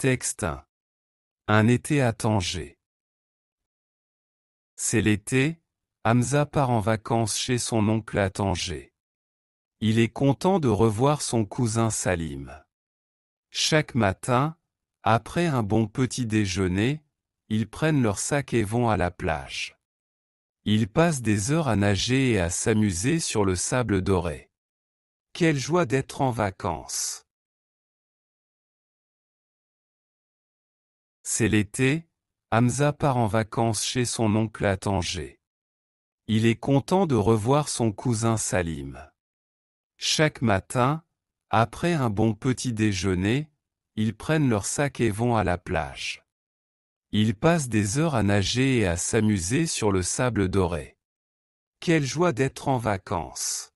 Texte 1. Un été à Tanger. C'est l'été, Hamza part en vacances chez son oncle à Tanger. Il est content de revoir son cousin Salim. Chaque matin, après un bon petit déjeuner, ils prennent leur sac et vont à la plage. Ils passent des heures à nager et à s'amuser sur le sable doré. Quelle joie d'être en vacances. C'est l'été, Hamza part en vacances chez son oncle à Tanger. Il est content de revoir son cousin Salim. Chaque matin, après un bon petit déjeuner, ils prennent leur sac et vont à la plage. Ils passent des heures à nager et à s'amuser sur le sable doré. Quelle joie d'être en vacances.